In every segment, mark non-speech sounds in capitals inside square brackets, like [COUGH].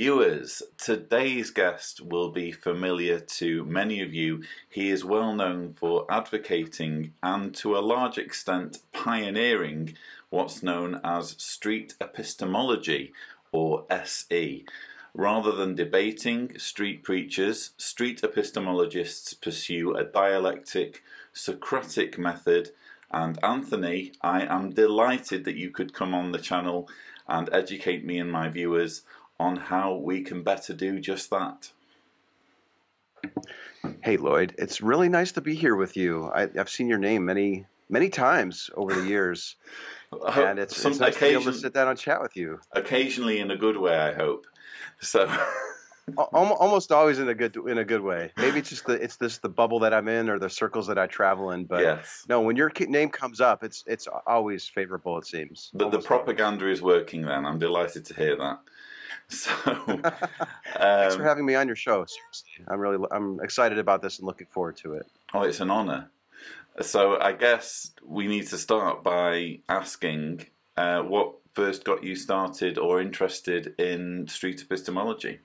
Viewers. Today's guest will be familiar to many of you. He is well known for advocating and, to a large extent, pioneering what's known as street epistemology, or SE. Rather than debating street preachers, street epistemologists pursue a dialectic, Socratic method. And Anthony, I am delighted that you could come on the channel and educate me and my viewers on how we can better do just that. Hey Lloyd, it's really nice to be here with you. I, have seen your name many, many times over the years, [LAUGHS] and it's, it's nice to be able to sit down and chat with you. Occasionally, in a good way, I hope. So. [LAUGHS] almost always in a good in a good way. Maybe it's just the it's this the bubble that I'm in or the circles that I travel in. But yes. no, when your name comes up, it's it's always favorable. It seems. But the propaganda always. is working. Then I'm delighted to hear that. [LAUGHS] So, um, [LAUGHS] thanks for um, having me on your show. Seriously, I'm really I'm excited about this and looking forward to it. Oh, it's an honor. So I guess we need to start by asking uh, what first got you started or interested in street epistemology.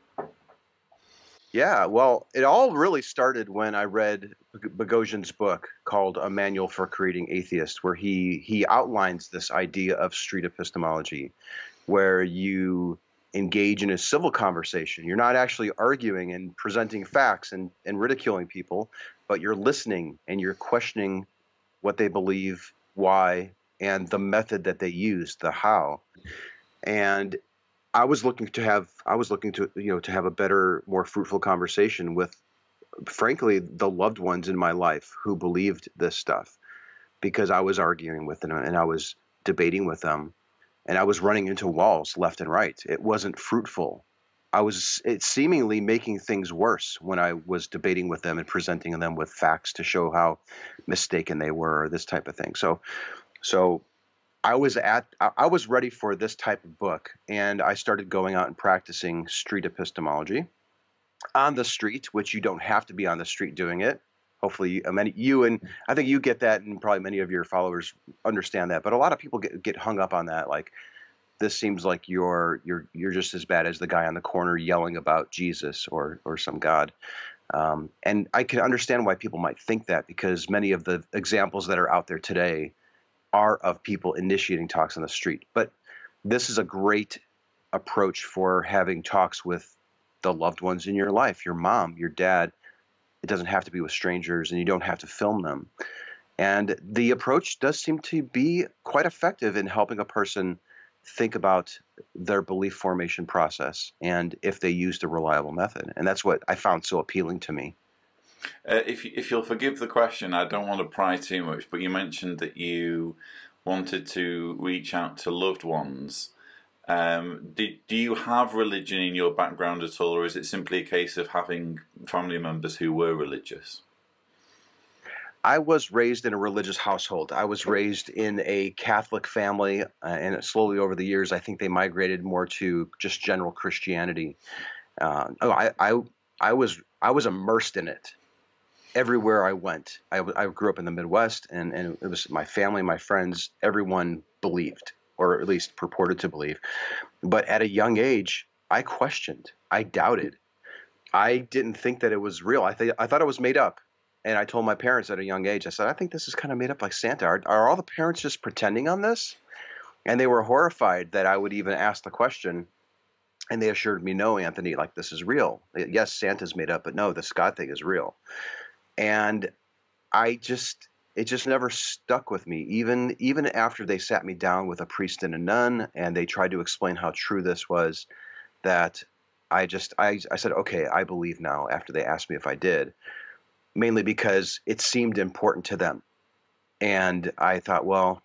Yeah, well, it all really started when I read Boghossian's book called A Manual for Creating Atheists, where he he outlines this idea of street epistemology, where you engage in a civil conversation. You're not actually arguing and presenting facts and, and ridiculing people, but you're listening and you're questioning what they believe, why, and the method that they use, the how. And I was looking to have I was looking to you know to have a better, more fruitful conversation with, frankly, the loved ones in my life who believed this stuff, because I was arguing with them and I was debating with them, and I was running into walls left and right. It wasn't fruitful. I was it seemingly making things worse when I was debating with them and presenting them with facts to show how mistaken they were, or this type of thing. So, so I was at I was ready for this type of book, and I started going out and practicing street epistemology on the street, which you don't have to be on the street doing it. Hopefully, many you and I think you get that, and probably many of your followers understand that. But a lot of people get get hung up on that, like this seems like you're you're you're just as bad as the guy on the corner yelling about Jesus or or some God. Um, and I can understand why people might think that because many of the examples that are out there today are of people initiating talks on the street. But this is a great approach for having talks with the loved ones in your life, your mom, your dad. It doesn't have to be with strangers and you don't have to film them. And the approach does seem to be quite effective in helping a person think about their belief formation process and if they used a reliable method. And that's what I found so appealing to me. Uh, if if you'll forgive the question, I don't want to pry too much, but you mentioned that you wanted to reach out to loved ones. Um, do, do you have religion in your background at all, or is it simply a case of having family members who were religious? I was raised in a religious household. I was raised in a Catholic family, uh, and slowly over the years, I think they migrated more to just general Christianity. Uh, oh, I, I, I was I was immersed in it everywhere I went. I, I grew up in the Midwest, and, and it was my family, my friends, everyone believed, or at least purported to believe. But at a young age, I questioned, I doubted. I didn't think that it was real. I, th- I thought it was made up. And I told my parents at a young age, I said, I think this is kind of made up like Santa. Are, are all the parents just pretending on this? And they were horrified that I would even ask the question. And they assured me, no, Anthony, like this is real. Yes, Santa's made up, but no, the God thing is real and I just it just never stuck with me. Even even after they sat me down with a priest and a nun and they tried to explain how true this was that I just I, I said okay I believe now after they asked me if I did mainly because it seemed important to them. And I thought well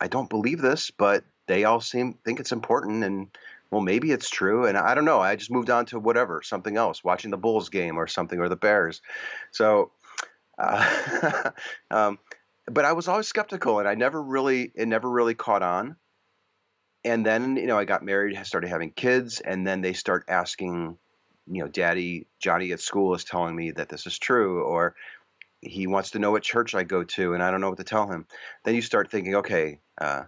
I don't believe this but they all seem think it's important and well maybe it's true and I don't know. I just moved on to whatever something else watching the Bulls game or something or the Bears. So uh, [LAUGHS] um, but I was always skeptical, and I never really it never really caught on. And then you know I got married, started having kids, and then they start asking, you know, Daddy Johnny at school is telling me that this is true, or he wants to know what church I go to, and I don't know what to tell him. Then you start thinking, okay, uh,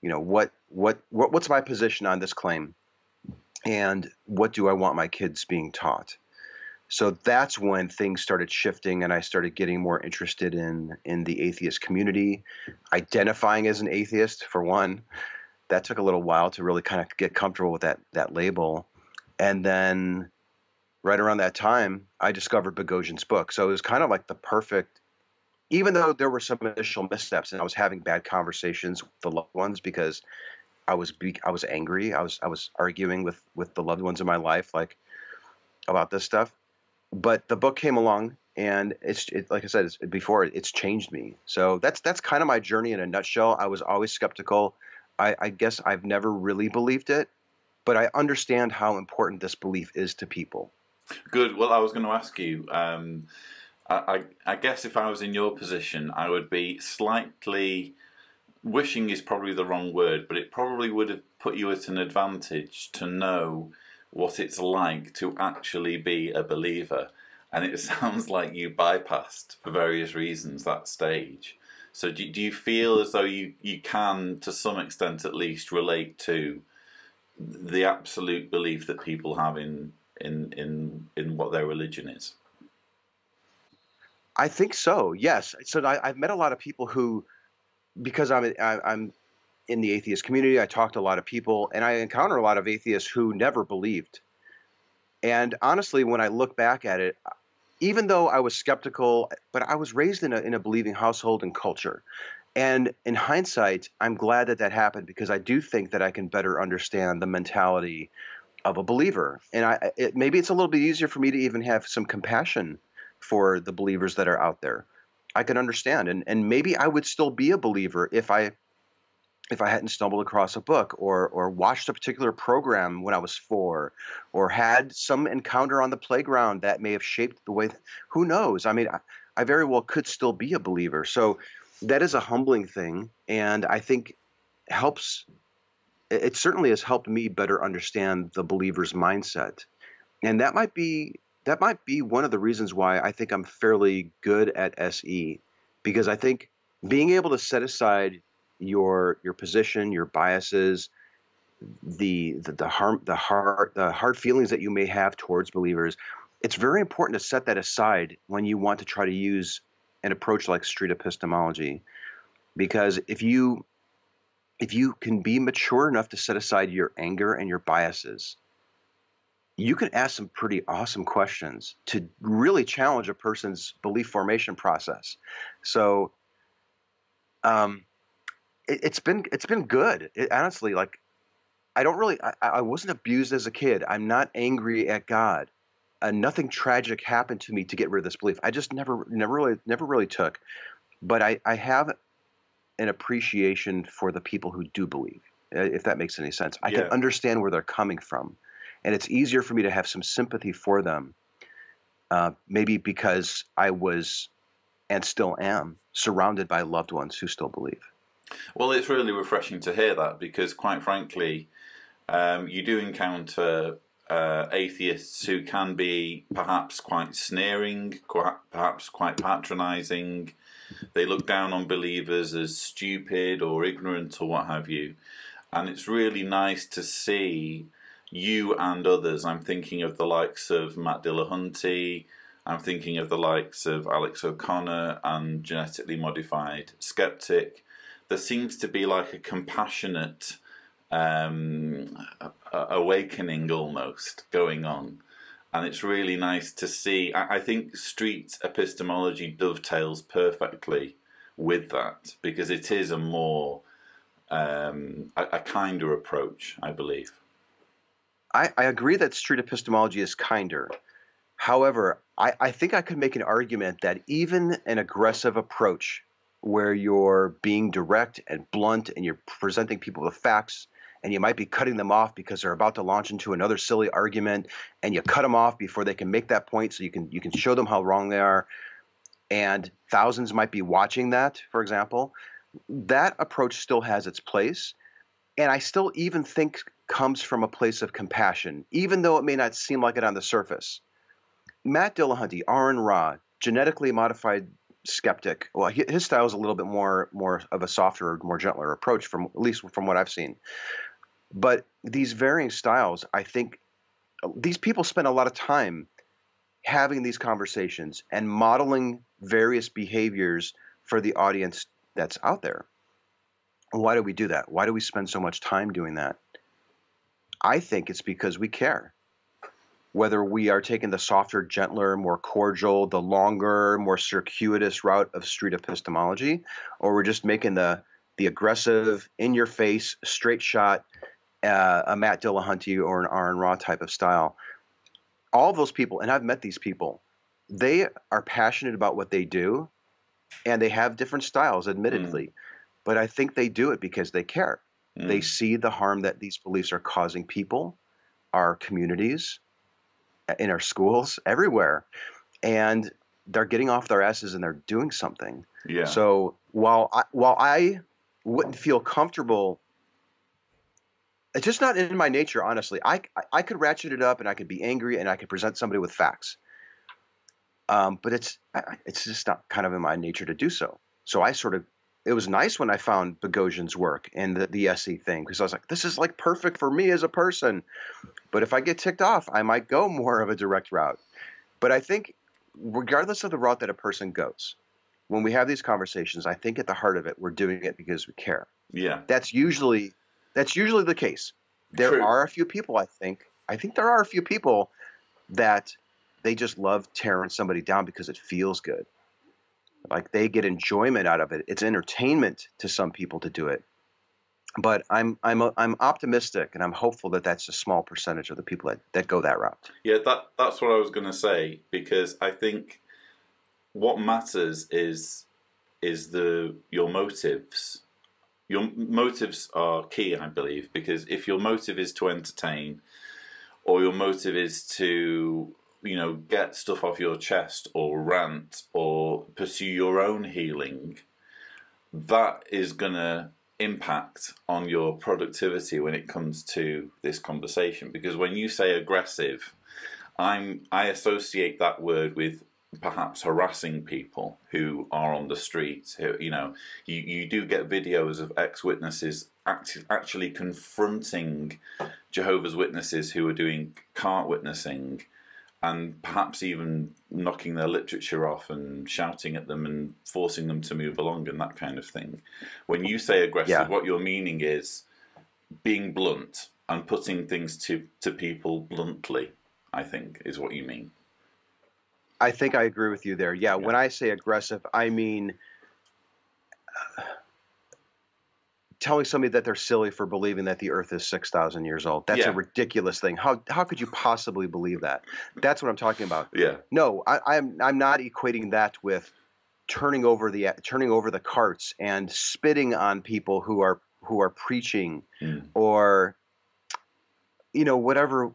you know, what, what what what's my position on this claim? and what do I want my kids being taught? So that's when things started shifting, and I started getting more interested in in the atheist community, identifying as an atheist for one. That took a little while to really kind of get comfortable with that that label, and then right around that time, I discovered Boghossian's book. So it was kind of like the perfect even though there were some initial missteps and I was having bad conversations with the loved ones because I was I was angry. I was I was arguing with with the loved ones in my life like about this stuff. But the book came along and it's it, like I said it's, before it's changed me. So that's that's kind of my journey in a nutshell. I was always skeptical. I, I guess I've never really believed it, but I understand how important this belief is to people. Good. Well, I was going to ask you. Um, I, I, guess if I was in your position, I would be slightly wishing is probably the wrong word, but it probably would have put you at an advantage to know what it's like to actually be a believer. And it [LAUGHS] sounds like you bypassed, for various reasons, that stage. So do, do you feel as though you, you can, to some extent at least, relate to the absolute belief that people have in, in, in, in what their religion is? I think so. Yes. So I, have met a lot of people who, because I'm I, I'm in the atheist community, I talk to a lot of people, and I encounter a lot of atheists who never believed. And honestly, when I look back at it, even though I was skeptical, but I was raised in a in a believing household and culture. And in hindsight, I'm glad that that happened because I do think that I can better understand the mentality of a believer. And I it, maybe it's a little bit easier for me to even have some compassion for the believers that are out there. I can understand, and and maybe I would still be a believer if I if I hadn't stumbled across a book or or watched a particular program when I was four, or had some encounter on the playground that may have shaped the way. Who knows? I mean, I, I very well could still be a believer. So that is a humbling thing, and I think helps. It certainly has helped me better understand the believer's mindset, and that might be that might be one of the reasons why I think I'm fairly good at SE because I think being able to set aside your your position, your biases, the the, the harm the hard the hard feelings that you may have towards believers, it's very important to set that aside when you want to try to use an approach like street epistemology because if you if you can be mature enough to set aside your anger and your biases you can ask some pretty awesome questions to really challenge a person's belief formation process. So, um, it, has been it's been good. It, honestly, like I don't really I, I, wasn't abused as a kid. I'm not angry at God. Uh, nothing tragic happened to me to get rid of this belief. I just never never really never really took. But I, I have an appreciation for the people who do believe, if that makes any sense. I yeah. can understand where they're coming from and it's easier for me to have some sympathy for them. Uh, maybe because I was and still am surrounded by loved ones who still believe. Well, it's really refreshing to hear that because, quite frankly, um, you do encounter uh, atheists who can be perhaps quite sneering, quite, perhaps quite patronizing. They look down on believers as stupid or ignorant or what have you. And it's really nice to see you and others. I'm thinking of the likes of Matt Dillahunty. I'm thinking of the likes of Alex O'Connor and Genetically Modified Skeptic. There seems to be like a compassionate um, awakening almost going on. And it's really nice to see. I, I think street epistemology dovetails perfectly with that because it is a more um, a, a kinder approach, I believe. I, I agree that street epistemology is kinder. However, I, I think I could make an argument that even an aggressive approach where you're being direct and blunt and you're presenting people with facts and you might be cutting them off because they're about to launch into another silly argument and you cut them off before they can make that point so you can you can show them how wrong they are and thousands might be watching that for example that approach still has its place and I still even think comes from a place of compassion, even though it may not seem like it on the surface. Matt Dillahunty, Aron Ra, genetically modified skeptic. Well, his style is a little bit more more of a softer, more gentler approach, from at least from what I've seen. But these varying styles, I think these people spend a lot of time having these conversations and modeling various behaviors for the audience that's out there. Why do we do that? Why do we spend so much time doing that? I think it's because we care. Whether we are taking the softer, gentler, more cordial, the longer, more circuitous route of street epistemology, or we're just making the the aggressive, in your face, straight shot, uh, a Matt Dillahunty or an Aron Ra type of style. All those people, and I've met these people, they are passionate about what they do, and they have different styles, admittedly, mm. but I think they do it because they care. Mm. They see the harm that these beliefs are causing people, our communities, in our schools, everywhere, and they're getting off their asses and they're doing something. Yeah. So while I, while I wouldn't feel comfortable. It's just not in my nature, honestly. I, I could ratchet it up and I could be angry and I could present somebody with facts. Um, but it's it's just not kind of in my nature to do so. So I sort of it was nice when I found Boghossian's work and the, the SE thing because I was like, this is like perfect for me as a person. But if I get ticked off, I might go [LAUGHS] more of a direct route. But I think, regardless of the route that a person goes, when we have these conversations, I think at the heart of it, we're doing it because we care. Yeah. That's usually that's usually the case. There True. are a few people, I think. I think there are a few people that they just love tearing somebody down because it feels good. Like they get enjoyment out of it. It's entertainment to some people to do it. But I'm I'm I'm optimistic and I'm hopeful that that's a small percentage of the people that, that go that route. Yeah, that that's what I was going to say because I think what matters is is the your motives. Your motives are key, I believe, because if your motive is to entertain, or your motive is to you know get stuff off your chest or rant or pursue your own healing, that is gonna impact on your productivity when it comes to this conversation because when you say aggressive i'm i associate that word with perhaps harassing people who are on the streets. You know, you, you do get videos of ex witnesses act, actually confronting Jehovah's Witnesses who are doing cart witnessing and perhaps even knocking their literature off and shouting at them and forcing them to move along and that kind of thing. When you say aggressive, yeah. what you're meaning is being blunt and putting things to, to people bluntly, I think, is what you mean. I think I agree with you there. Yeah, yeah. when I say aggressive, I mean uh, telling somebody that they're silly for believing that the Earth is six thousand years old. That's yeah. a ridiculous thing. How how could you possibly believe that? That's what I'm talking about. Yeah. No, I, I'm I'm not equating that with turning over the turning over the carts and spitting on people who are who are preaching mm. or you know whatever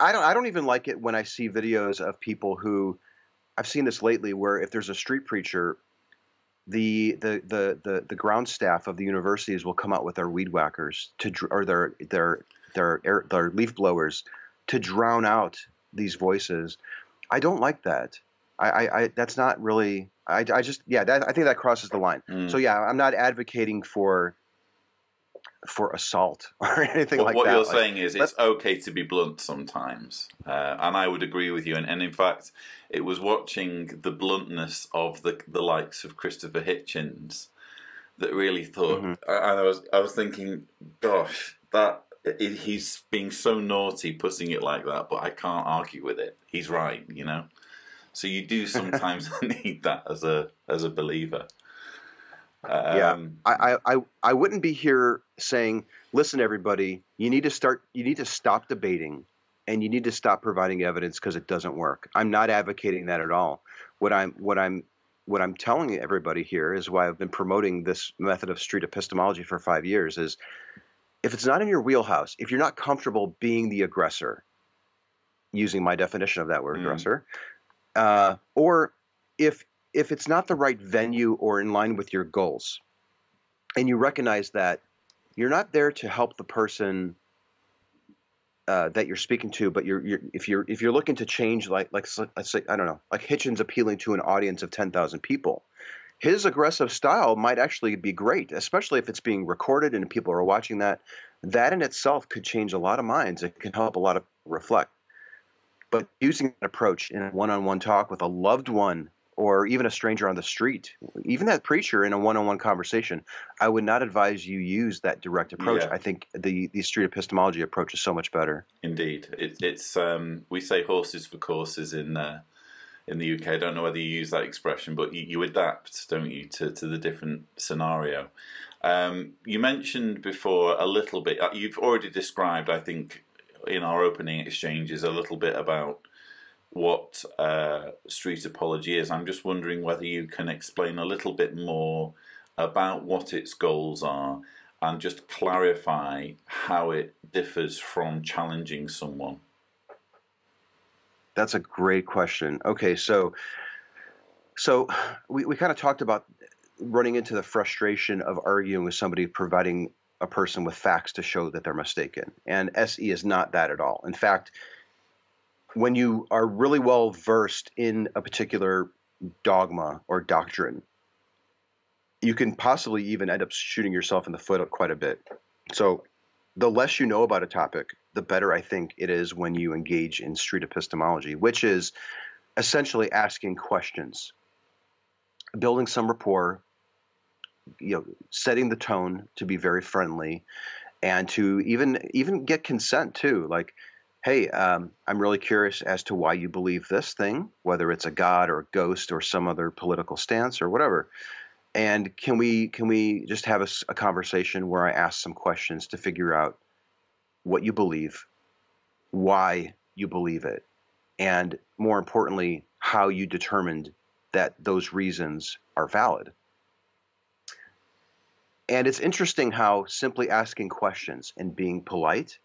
I don't I don't even like it when I see videos of people who I've seen this lately where if there's a street preacher the the the the, the ground staff of the universities will come out with their weed whackers to or their their their air, their leaf blowers to drown out these voices. I don't like that. I, I, I that's not really. I, I just yeah. That, I think that crosses the line. Mm. So yeah, I'm not advocating for for assault [LAUGHS] or anything well, like what that. What you're like, saying is it's okay to be blunt sometimes, uh, and I would agree with you. And, and, in fact, it was watching the bluntness of the the likes of Christopher Hitchens that really thought. Mm-hmm. And I was I was thinking, gosh, that he's being so naughty putting it like that, but I can't argue with it. He's right, you know. So you do [LAUGHS] sometimes [LAUGHS] need that as a as a believer. Um, yeah, I, I, I wouldn't be here saying, listen, everybody, you need to start, you need to stop debating, and you need to stop providing evidence because it doesn't work. I'm not advocating that at all. What I'm, what I'm, what I'm telling everybody here is why I've been promoting this method of street epistemology for five years. Is if it's not in your wheelhouse, if you're not comfortable being the aggressor, using my definition of that word, mm. aggressor, uh, or if if it's not the right venue or in line with your goals, and you recognize that you're not there to help the person uh, that you're speaking to, but you're, you're, if you're if you're looking to change, like like let's say I don't know, like Hitchens appealing to an audience of ten thousand people, his aggressive style might actually be great, especially if it's being recorded and people are watching that. That in itself could change a lot of minds. It can help a lot of reflect. But using that approach in a one on one talk with a loved one or even a stranger on the street, even that preacher in a one-on-one conversation, I would not advise you use that direct approach. Yeah. I think the the street epistemology approach is so much better. Indeed, it, it's um, we say horses for courses in uh, in the UK. I don't know whether you use that expression, but you, you adapt, don't you, to, to the different scenario. Um, you mentioned before a little bit. Uh, you've already described, I think, in our opening exchanges, a little bit about what uh, street apology is. I'm just wondering whether you can explain a little bit more about what its goals are and just clarify how it differs from challenging someone. That's a great question. Okay, so so we, we kind of talked about running into the frustration of arguing with somebody providing a person with facts to show that they're mistaken. And SE is not that at all. In fact, when you are really well versed in a particular dogma or doctrine, you can possibly even end up shooting yourself in the foot quite a bit. So, the less you know about a topic, the better I think it is when you engage in street epistemology, which is essentially asking questions, building some rapport, you know, setting the tone to be very friendly, and to even even get consent too. Like, hey, um, I'm really curious as to why you believe this thing, whether it's a god or a ghost or some other political stance or whatever. And can we can we just have a, a conversation where I ask some questions to figure out what you believe, why you believe it, and more importantly, how you determined that those reasons are valid. And it's interesting how simply asking questions and being polite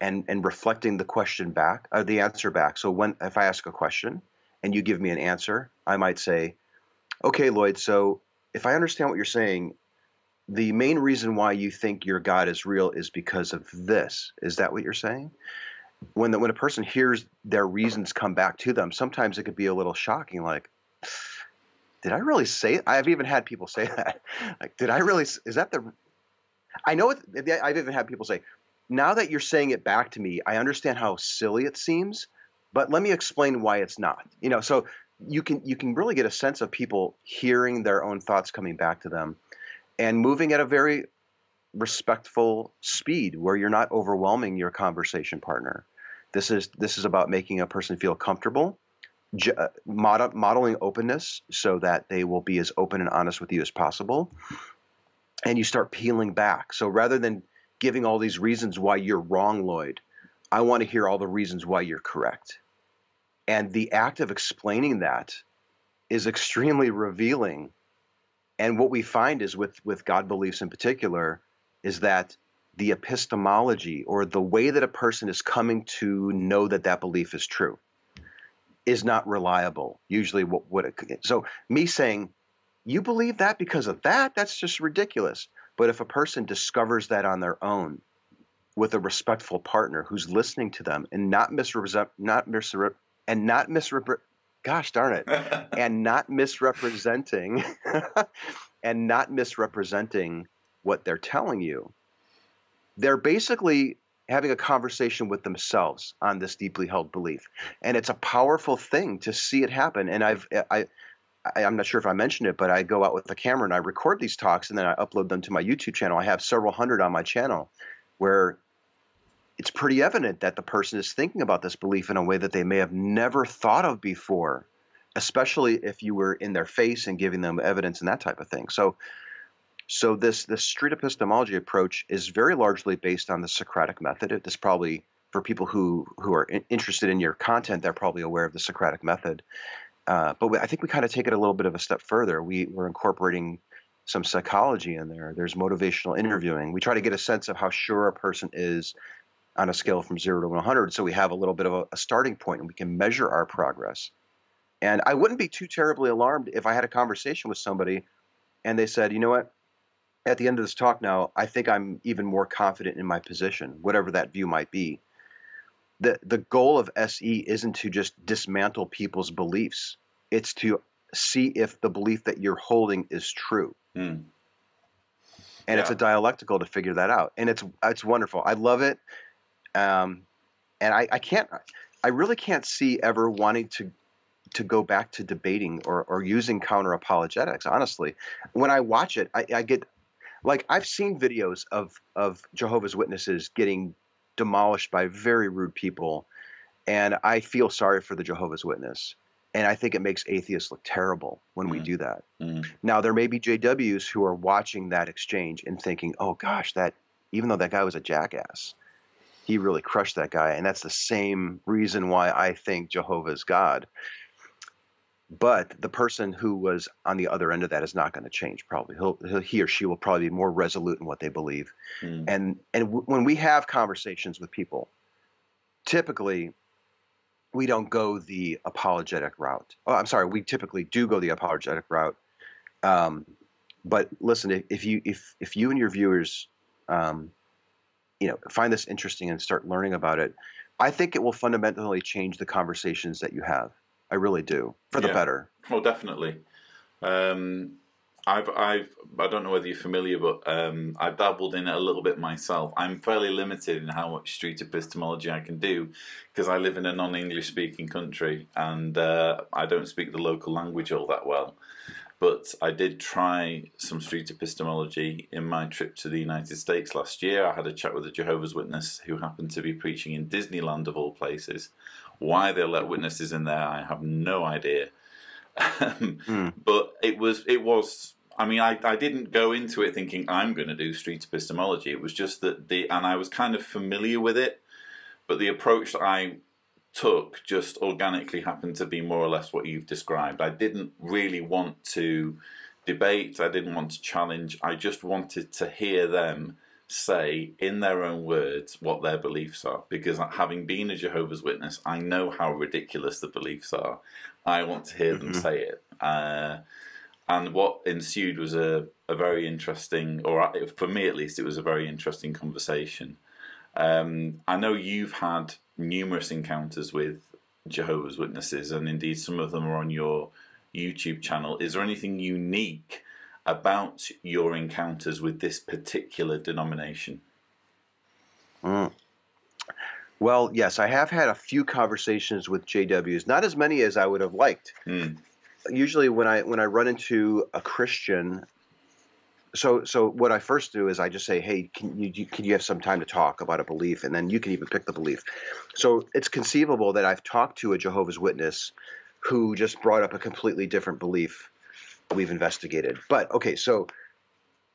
and and reflecting the question back or uh, the answer back. So when if I ask a question and you give me an answer, I might say, "Okay, Lloyd, so if I understand what you're saying, the main reason why you think your God is real is because of this. Is that what you're saying?" When the, when a person hears their reasons come back to them, sometimes it could be a little shocking like did I really say it? I've even had people say that. [LAUGHS] Like, did I really? Is that the? I know. It, I've even had people say, now that you're saying it back to me, I understand how silly it seems, but let me explain why it's not. You know, so you can you can really get a sense of people hearing their own thoughts coming back to them and moving at a very respectful speed where you're not overwhelming your conversation partner. This is this is about making a person feel comfortable, uh, mod- modeling openness so that they will be as open and honest with you as possible. And you start peeling back. So rather than giving all these reasons why you're wrong, Lloyd. I want to hear all the reasons why you're correct. And the act of explaining that is extremely revealing. And what we find is with, with God beliefs in particular, is that the epistemology or the way that a person is coming to know that that belief is true is not reliable. Usually, what, it, so me saying, you believe that because of that, that's just ridiculous. But if a person discovers that on their own with a respectful partner who's listening to them and not misrepresent, not misrep, and not misrep, gosh darn it, [LAUGHS] and not misrepresenting, [LAUGHS] and not misrepresenting what they're telling you, they're basically having a conversation with themselves on this deeply held belief, and it's a powerful thing to see it happen. And I've I I, am not sure if I mentioned it, but I go out with the camera and I record these talks and then I upload them to my YouTube channel. I have several hundred on my channel where it's pretty evident that the person is thinking about this belief in a way that they may have never thought of before, especially if you were in their face and giving them evidence and that type of thing. So, so this this street epistemology approach is very largely based on the Socratic method. This probably for people who who are in, interested in your content, they're probably aware of the Socratic method. Uh, but we, I think we kind of take it a little bit of a step further. We, we're incorporating some psychology in there. There's motivational interviewing. We try to get a sense of how sure a person is on a scale from zero to 100. So we have a little bit of a, a starting point and we can measure our progress. And I wouldn't be too terribly alarmed if I had a conversation with somebody and they said, you know what? At the end of this talk now, I think I'm even more confident in my position, whatever that view might be the the goal of SE isn't to just dismantle people's beliefs. It's to see if the belief that you're holding is true. Mm. And it's a dialectical to figure that out, and it's it's wonderful. I love it, um, and I, I can't, I really can't see ever wanting to to go back to debating or or using counter apologetics. Honestly, when I watch it, I, I get like I've seen videos of of Jehovah's Witnesses getting demolished by very rude people, and I feel sorry for the Jehovah's Witness, and I think it makes atheists look terrible when we Mhm. do that. Mm. Now there may be JWs who are watching that exchange and thinking, "Oh gosh, that even though that guy was a jackass, he really crushed that guy," and that's the same reason why I think Jehovah's God. But the person who was on the other end of that is not going to change. Probably, he'll, he'll, he or she will probably be more resolute in what they believe. Mm. And and w- when we have conversations with people, typically we don't go the apologetic route. Oh, I'm sorry, we typically do go the apologetic route. Um, but listen, if, if you if if you and your viewers, um, you know, find this interesting and start learning about it, I think it will fundamentally change the conversations that you have. I really do, for the Yeah. better. Oh, definitely. Um, I've, I've, I don't know whether you're familiar, but um, I've dabbled in it a little bit myself. I'm fairly limited in how much street epistemology I can do because I live in a non-English speaking country and uh, I don't speak the local language all that well. But I did try some street epistemology in my trip to the United States last year. I had a chat with a Jehovah's Witness who happened to be preaching in Disneyland of all places. Why they let witnesses in there, I have no idea. Hmm. But it was it was. I mean, I, I didn't go into it thinking I'm going to do street epistemology. It was just that the and I was kind of familiar with it, but the approach that I took just organically happened to be more or less what you've described. I didn't really want to debate. I didn't want to challenge. I just wanted to hear them say in their own words what their beliefs are because having been a Jehovah's Witness, I know how ridiculous the beliefs are. I want to hear them Mhm. say it. Uh, and what ensued was a, a very interesting, or for me at least, it was a very interesting conversation. Um, I know you've had numerous encounters with Jehovah's Witnesses, and indeed some of them are on your YouTube channel. Is there anything unique about your encounters with this particular denomination? Mm. Well, yes, I have had a few conversations with JWs, not as many as I would have liked. Hmm. Usually, when I when I run into a Christian, so so what I first do is I just say, "Hey, can you you- can you have some time to talk about a belief?" And then you can even pick the belief. So it's conceivable that I've talked to a Jehovah's Witness who just brought up a completely different belief we've investigated. But okay, so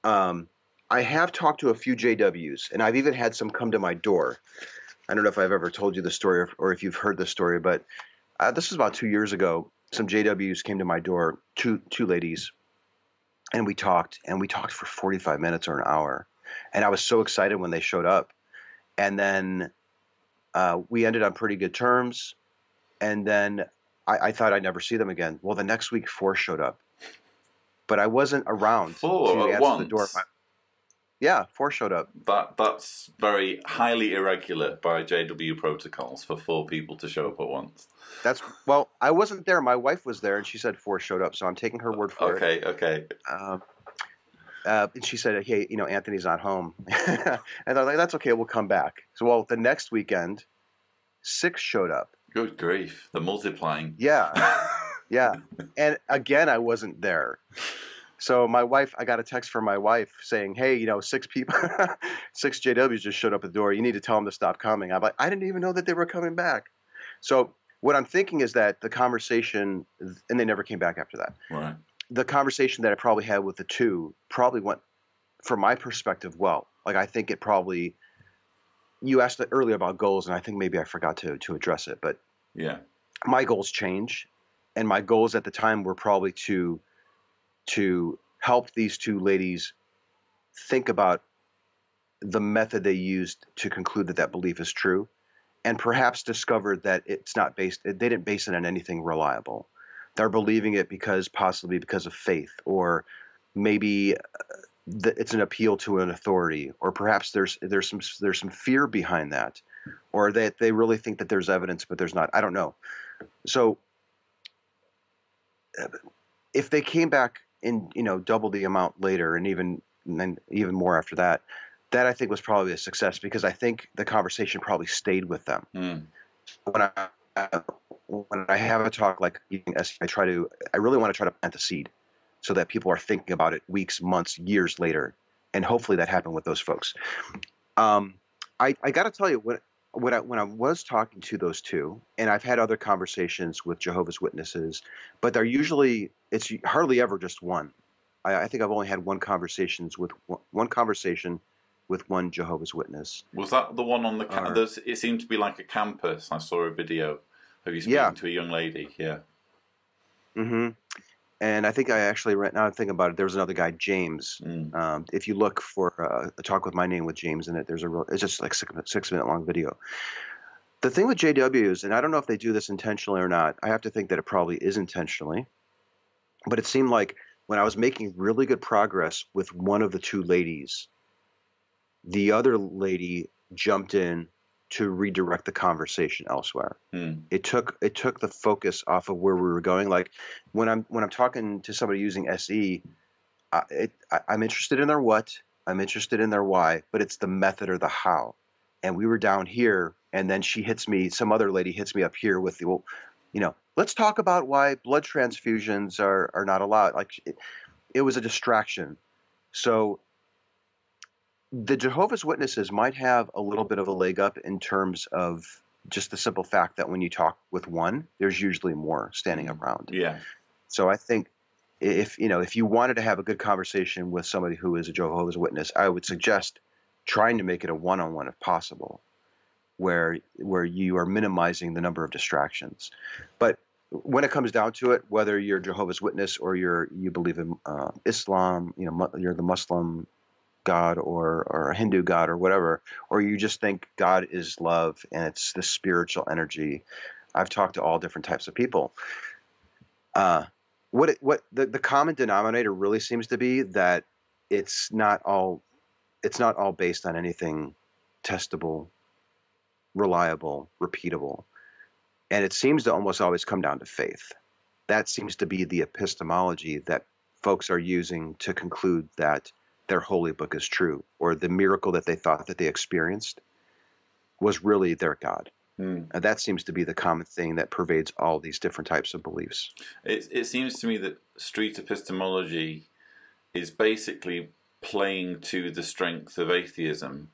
um, I have talked to a few JWs, and I've even had some come to my door. I don't know if I've ever told you the story or, if you've heard the story, but uh, this was about two years ago. Some JWs came to my door, two two ladies, and we talked, and we talked for 45 minutes or an hour, and I was so excited when they showed up, and then uh, we ended on pretty good terms, and then I, I thought I'd never see them again. Well, the next week, four showed up, but I wasn't around Four to at answer once. the door. Yeah, four showed up. That that's very highly irregular by JW protocols for four people to show up at once. That's well, I wasn't there. My wife was there, and she said four showed up, so I'm taking her word for it. Okay, okay. Um, uh, and she said, "Hey, you know, Anthony's not home," [LAUGHS] and I was like, "That's okay. We'll come back." So, well, the next weekend, six showed up. Good grief, the multiplying. Yeah, [LAUGHS] yeah, and again, I wasn't there. So my wife, I got a text from my wife saying, "Hey, you know, six people, [LAUGHS] six JWs just showed up at the door. You need to tell them to stop coming." I'm like, I didn't even know that they were coming back. So what I'm thinking is that the conversation, and they never came back after that. right. the conversation that I probably had with the two probably went, from my perspective, well. Like I think it probably. You asked earlier about goals, and I think maybe I forgot to to address it. But Yeah. my goals change, and my goals at the time were probably to to help these two ladies think about the method they used to conclude that that belief is true, and perhaps discover that it's not based. They didn't base it on anything reliable. They're believing it because possibly because of faith, or maybe uh, it's an appeal to an authority, or perhaps there's there's some there's some fear behind that, or that they really think that there's evidence but there's not. I don't know. So if they came back in, you know, double the amount later, and even and then even more after that, that I think was probably a success because I think the conversation probably stayed with them. Mm. When I when I have a talk like I try to, I really want to try to plant the seed so that people are thinking about it weeks, months, years later, and hopefully that happened with those folks. Um, I, I got to tell you when when I, when I was talking to those two, and I've had other conversations with Jehovah's Witnesses, but they're usually it's hardly ever just one. I, I think I've only had one conversations with one, one conversation with one Jehovah's Witness. Was that the one on the? Ca- Uh, it seemed to be like a campus. I saw a video of you speaking Yeah. to a young lady. Yeah. hmm And I think I actually right now I'm thinking about it. There was another guy, James. Mm. Um, if you look for uh, a talk with my name with James in it, there's a real. It's just like six, six minute long video. The thing with JWs, and I don't know if they do this intentionally or not. I have to think that it probably is intentionally. But it seemed like when I was making really good progress with one of the two ladies, the other lady jumped in to redirect the conversation elsewhere Mm. it took it took the focus off of where we were going. Like when I'm when I'm talking to somebody using SE, I, it, I, I'm interested in their what, I'm interested in their why, but it's the method or the how. And we were down here, and then she hits me. Some other lady hits me up here with the, well, you know, let's talk about why blood transfusions are are not allowed. Like it, it was a distraction. So the Jehovah's Witnesses might have a little bit of a leg up in terms of just the simple fact that when you talk with one, there's usually more standing around. Yeah. So I think if you know if you wanted to have a good conversation with somebody who is a Jehovah's Witness, I would suggest trying to make it a one-on-one if possible, where where you are minimizing the number of distractions. But when it comes down to it, whether you're Jehovah's Witness or you're you believe in uh, Islam, you know you're the Muslim God or or a Hindu God or whatever, or you just think God is love and it's the spiritual energy. I've talked to all different types of people. Uh, what it, what the, the common denominator really seems to be that it's not all it's not all based on anything testable, reliable, repeatable, and it seems to almost always come down to faith. That seems to be the epistemology that folks are using to conclude that their holy book is true, or the miracle that they thought that they experienced was really their God. Mm. And that seems to be the common thing that pervades all these different types of beliefs. It, it seems to me that street epistemology is basically playing to the strength of atheism,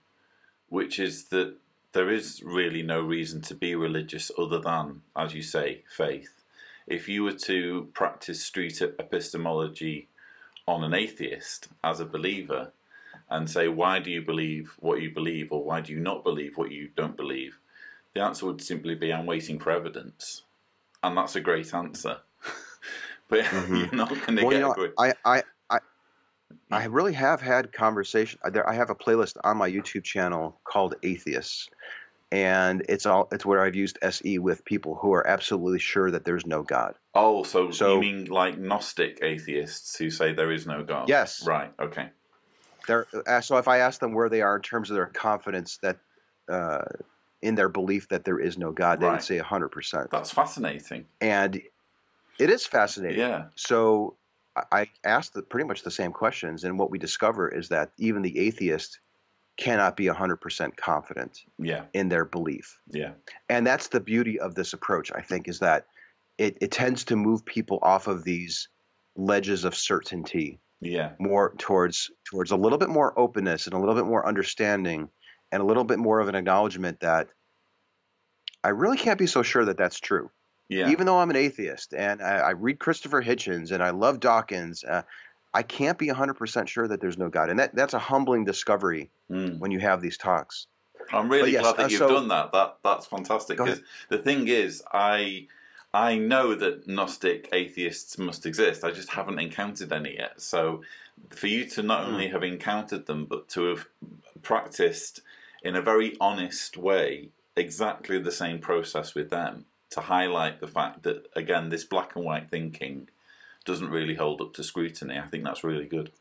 which is that there is really no reason to be religious other than, as you say, faith. If you were to practice street epistemology on an atheist as a believer and say, why do you believe what you believe, or why do you not believe what you don't believe? The answer would simply be, I'm waiting for evidence. And that's a great answer. [LAUGHS] but Mhm. [LAUGHS] you're not going to Well, get you know, great. I, I, I, I really have had conversation. There, I have a playlist on my YouTube channel called Atheists, and it's all it's where I've used SE with people who are absolutely sure that there's no God. Oh, so, So- you mean like Gnostic atheists who say there is no God? Yes. Right, okay. They're, uh, so if I ask them where they are in terms of their confidence that uh, in their belief that there is no God, they Right. would say 100%. That's fascinating. And it is fascinating. Yeah. So I- I asked the, pretty much the same questions, and what we discover is that even the atheist cannot be 100% confident Yeah. in their belief. Yeah. And that's the beauty of this approach, I think, is that it, it tends to move people off of these ledges of certainty Yeah. more towards towards a little bit more openness and a little bit more understanding and a little bit more of an acknowledgement that I really can't be so sure that that's true. Yeah. Even though I'm an atheist and I, I read Christopher Hitchens and I love Dawkins, uh, I can't be 100% sure that there's no God. And that, that's a humbling discovery Mm. when you have these talks. I'm really yes, glad that uh, you've so- done that. That that's fantastic. Because the thing is, I I know that Gnostic atheists must exist. I just haven't encountered any yet. So for you to not Hmm. only have encountered them, but to have practiced in a very honest way exactly the same process with them to highlight the fact that again this black and white thinking doesn't really hold up to scrutiny. I think that's really good.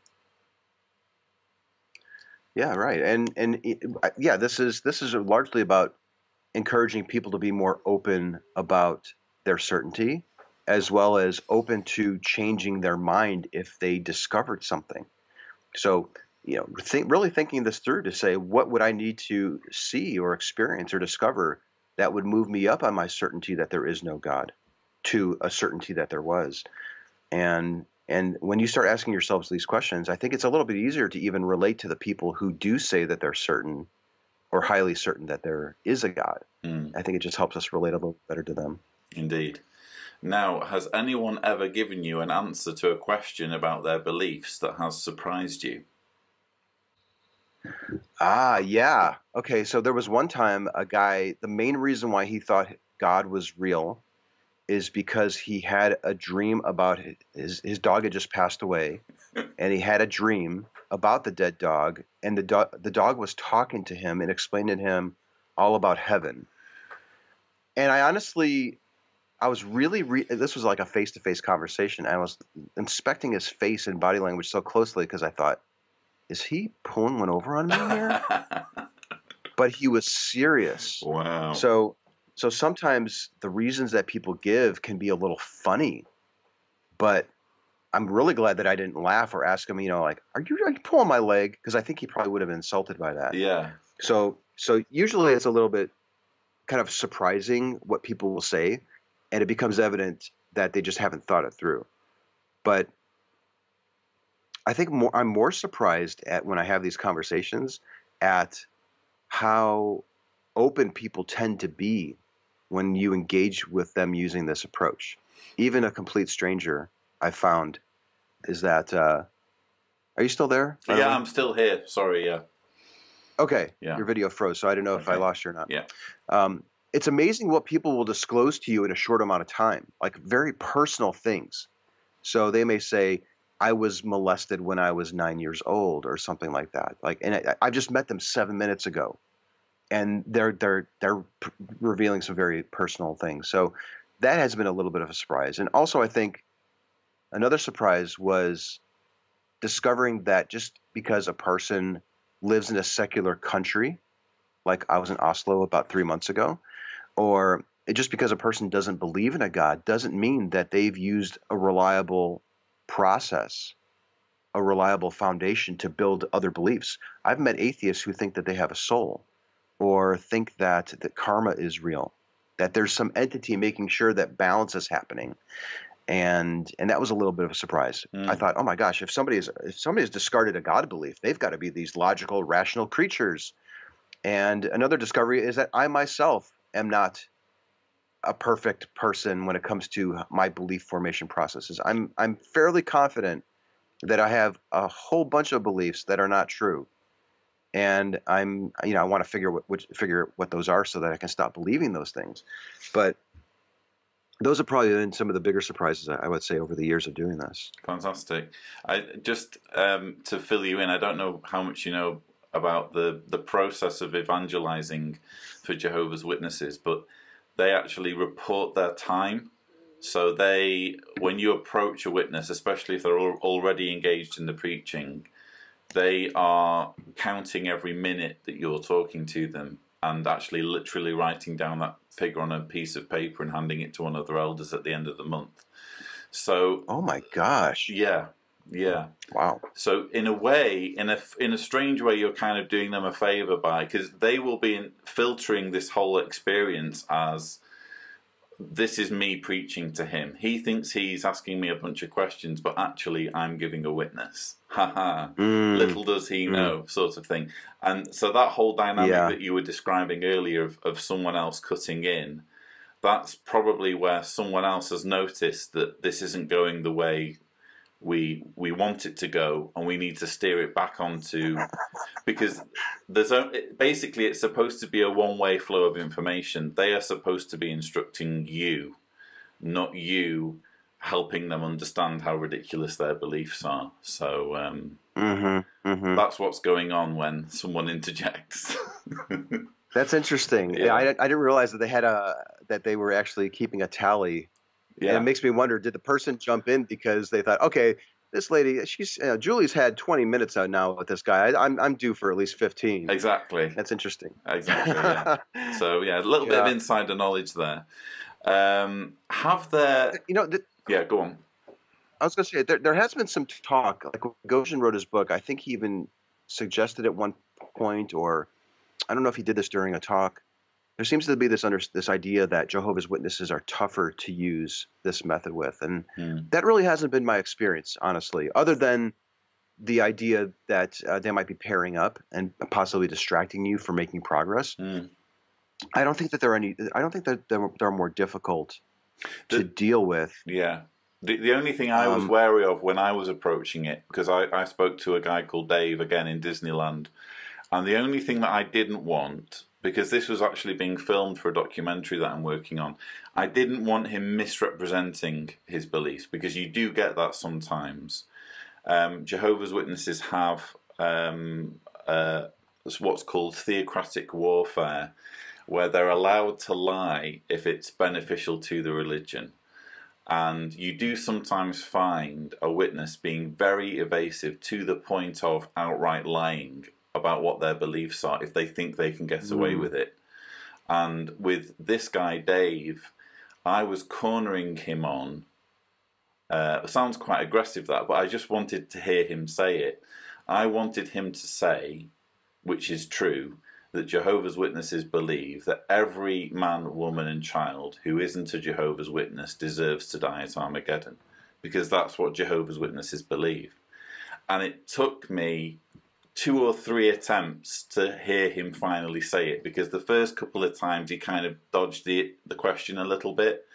Yeah, right. And and it- yeah, this is this is largely about encouraging people to be more open about their certainty as well as open to changing their mind if they discovered something. So, you know, think, really thinking this through to say, what would I need to see or experience or discover that would move me up on my certainty that there is no God to a certainty that there was. And and when you start asking yourselves these questions, I think it's a little bit easier to even relate to the people who do say that they're certain or highly certain that there is a God. Mm. I think it just helps us relate a little better to them. Indeed. Now, has anyone ever given you an answer to a question about their beliefs that has surprised you? Ah, yeah. Okay, so there was one time a guy, the main reason why he thought God was real is because he had a dream about his his dog had just passed away and he had a dream about the dead dog and the dog the dog was talking to him and explaining to him all about heaven. And I honestly I was really re- this was like a face-to-face conversation. I was inspecting his face and body language so closely because I thought is he pulling one over on me here? [LAUGHS] but he was serious. Wow. So so sometimes the reasons that people give can be a little funny, but I'm really glad that I didn't laugh or ask him, you know, like, are you, are you pulling my leg? Because I think he probably would have been insulted by that. Yeah. So so usually it's a little bit kind of surprising what people will say, and it becomes evident that they just haven't thought it through. But I think more, I'm more surprised at when I have these conversations at how open people tend to be when you engage with them using this approach. Even a complete stranger, I found, is that. Uh, are you still there? Yeah, I'm still here. Sorry, yeah. Okay. Yeah. Your video froze, so I don't know if I lost you or not. Yeah. Um, it's amazing what people will disclose to you in a short amount of time, like very personal things. So they may say, I was molested when I was nine years old, or something like that. Like, and I, I just met them seven minutes ago, and they're they're they're revealing some very personal things. So that has been a little bit of a surprise. And also, I think another surprise was discovering that just because a person lives in a secular country, like I was in Oslo about three months ago, or just because a person doesn't believe in a God doesn't mean that they've used a reliable process, a reliable foundation to build other beliefs. I've met atheists who think that they have a soul or think that that karma is real, that there's some entity making sure that balance is happening. And and that was a little bit of a surprise. Mm. I thought, oh my gosh, if somebody is if somebody has discarded a God belief, they've got to be these logical, rational creatures. And another discovery is that I myself am not a perfect person when it comes to my belief formation processes. I'm I'm fairly confident that I have a whole bunch of beliefs that are not true and I'm you know I want to figure what which, figure what those are so that I can stop believing those things. But those are probably been some of the bigger surprises I would say over the years of doing this. Fantastic. I just um, to fill you in. I don't know how much you know about the the process of evangelizing for Jehovah's Witnesses, but they actually report their time. So they, when you approach a witness, especially if they're already engaged in the preaching, they are counting every minute that you're talking to them and actually literally writing down that figure on a piece of paper and handing it to one of their elders at the end of the month. So, oh my gosh, yeah, yeah, wow. So in a way, in a in a strange way, you're kind of doing them a favor by because they will be filtering this whole experience as this is me preaching to him. He thinks he's asking me a bunch of questions, but actually I'm giving a witness. Haha. mm. Little does he mm. know, mm. sort of thing. And so that whole dynamic yeah. that you were describing earlier of, of someone else cutting in, that's probably where someone else has noticed that this isn't going the way we we want it to go and we need to steer it back onto because there's a, basically it's supposed to be a one way flow of information. They are supposed to be instructing you not you helping them understand how ridiculous their beliefs are. So um, mm-hmm, mm-hmm. that's what's going on when someone interjects. [LAUGHS] That's interesting. Yeah, I, I didn't realize that they had a that they were actually keeping a tally yeah. And it makes me wonder: Did the person jump in because they thought, okay, this lady, she's uh, Julie's had 20 minutes out now with this guy. I, am I'm, I'm due for at least 15. Exactly. That's interesting. Exactly. Yeah. [LAUGHS] so yeah, a little yeah. bit of insider knowledge there. Um, have there? You know, th- Yeah, go on. I was going to say there, there has been some talk. Like Boghossian wrote his book, I think he even suggested at one point, or I don't know if he did this during a talk. There seems to be this under this idea that Jehovah's Witnesses are tougher to use this method with, and Hmm. that really hasn't been my experience, honestly. Other than the idea that uh, they might be pairing up and possibly distracting you from making progress. Hmm. I don't think that there are any. I don't think that they're, they're more difficult to deal with. Yeah. The, the only thing I was Um, wary of when I was approaching it, because I, I spoke to a guy called Dave again in Disneyland, and the only thing that I didn't want, because this was actually being filmed for a documentary that I'm working on, I didn't want him misrepresenting his beliefs, because you do get that sometimes. Um, Jehovah's Witnesses have um, uh, what's called theocratic warfare, where they're allowed to lie if it's beneficial to the religion. And you do sometimes find a witness being very evasive to the point of outright lying about what their beliefs are if they think they can get away Mm. with it. And with this guy, Dave, I was cornering him on. Uh, it sounds quite aggressive, that, but I just wanted to hear him say it. I wanted him to say, which is true, that Jehovah's Witnesses believe that every man, woman, and child who isn't a Jehovah's Witness deserves to die at Armageddon, because that's what Jehovah's Witnesses believe. And it took me two or three attempts to hear him finally say it, because the first couple of times he kind of dodged the the question a little bit,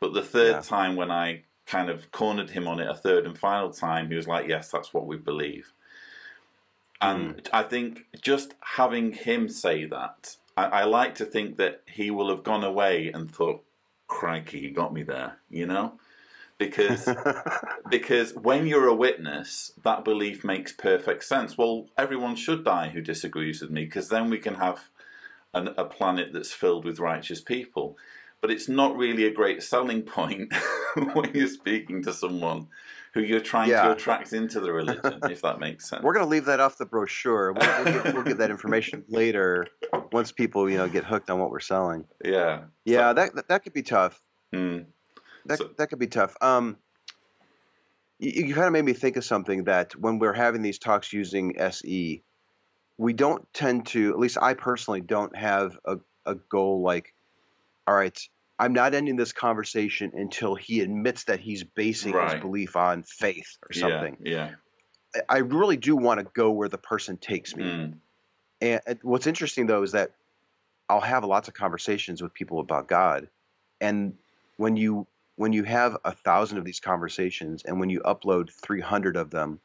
but the third Yeah. time when I kind of cornered him on it a third and final time, he was like, "Yes, that's what we believe." And hmm. I think just having him say that, I, I like to think that he will have gone away and thought, "Crikey, he got me there," you know, because [LAUGHS] because when you're a witness, that belief makes perfect sense. Well, everyone should die who disagrees with me, because then we can have an, a planet that's filled with righteous people. But it's not really a great selling point [LAUGHS] when you're speaking to someone who you're trying to attract into the religion, if that makes sense. [LAUGHS] We're going to leave that off the brochure. We'll, we'll, give, we'll give that information later once people, you know, get hooked on what we're selling. yeah. Yeah, that that, that could be tough. Mm, That So- that could be tough. Um, you, you kind of made me think of something that when we're having these talks using SE, we don't tend to. At least I personally don't have a a goal like, all right, I'm not ending this conversation until he admits that he's basing his belief on faith or something. Yeah. I- I really do want to go where the person takes me. Mm, And and what's interesting though is that I'll have lots of conversations with people about God, and when you when you have a thousand of these conversations, and when you upload 300 of them,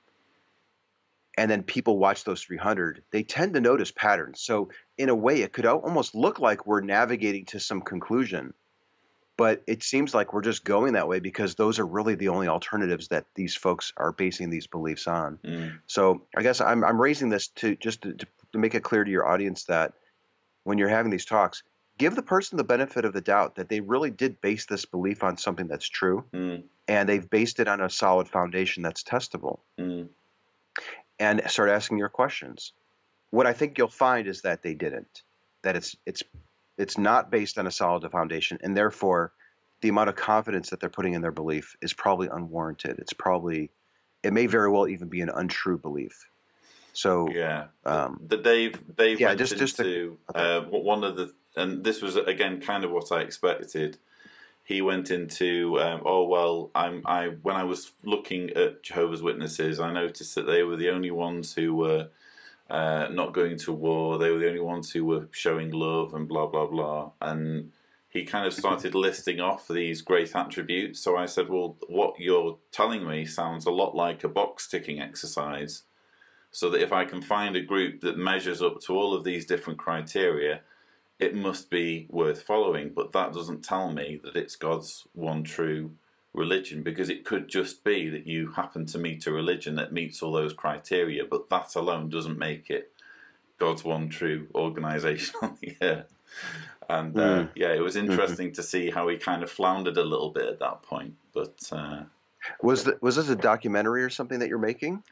and then people watch those 300, they tend to notice patterns. So in a way, it could almost look like we're navigating to some conclusion, but it seems like we're just going that way because those are really the only alternatives that these folks are basing these beliefs on. mm, So I guess I'm I'm raising this to just to, to make it clear to your audience that when you're having these talks, give the person the benefit of the doubt that they really did base this belief on something that's true, mm, and they've based it on a solid foundation that's testable, mm, and start asking your questions. What I think you'll find is that they didn't. That it's it's it's not based on a solid foundation, and therefore the amount of confidence that they're putting in their belief is probably unwarranted. It's probably it may very well even be an untrue belief. So yeah. um, the Dave Dave Yeah, just- just to- into uh, one of the and this was again kind of what I expected. He went into um, oh well I'm I when I was looking at Jehovah's Witnesses I noticed that they were the only ones who were uh, not going to war. They were the only ones who were showing love and blah blah blah. And he kind of started listing off these great attributes. So I said, well, what you're telling me sounds a lot like a box ticking exercise so that if I can find a group that measures up to all of these different criteria, it must be worth following. But that doesn't tell me that it's God's one true religion because it could just be that you happen to meet a religion that meets all those criteria, but that alone doesn't make it God's one true organization [LAUGHS] on the earth. And uh, Mm. yeah, it was interesting to see how he kind of floundered a little bit at that point. But uh, was the, was this a documentary or something that you're making?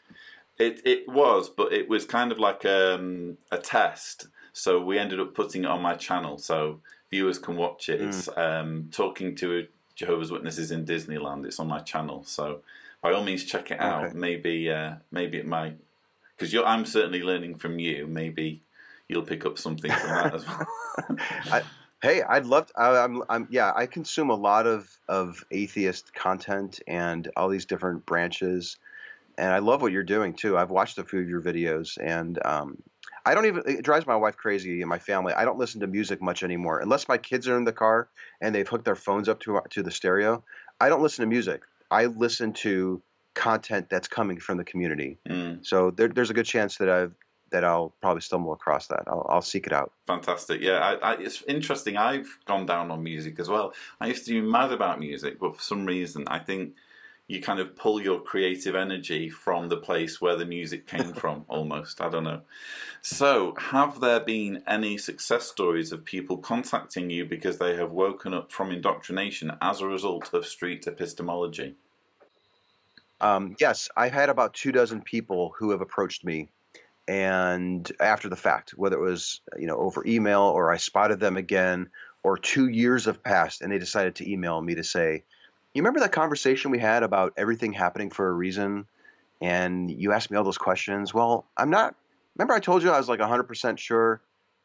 It it was, but it was kind of like um, a test. So we ended up putting it on my channel. So viewers can watch it. It's um, talking to Jehovah's Witnesses in Disneyland. It's on my channel, so by all means check it out. Okay. Maybe uh, maybe it might because I'm certainly learning from you. Maybe you'll pick up something from that as well. [LAUGHS] Hey, I'd love. To, I, I'm, I'm, yeah. I consume a lot of of atheist content and all these different branches, and I love what you're doing too. I've watched a few of your videos, and um, I don't even. It drives my wife crazy and my family. I don't listen to music much anymore, unless my kids are in the car and they've hooked their phones up to to the stereo. I don't listen to music. I listen to content that's coming from the community. Mm, So there, there's a good chance that I've that I'll probably stumble across that. I'll, I'll seek it out. fantastic. Yeah, I, I, it's interesting. I've gone down on music as well. I used to be mad about music, but for some reason, I think you kind of pull your creative energy from the place where the music came [LAUGHS] from almost. I don't know. So have there been any success stories of people contacting you because they have woken up from indoctrination as a result of street epistemology? Um, yes, I've had about two dozen people who have approached me, and after the fact, whether it was you know over email or I spotted them again, or two years have passed and they decided to email me to say, "You remember that conversation we had about everything happening for a reason?" And you asked me all those questions. Well, I'm not. Remember, I told you I was like 100% sure.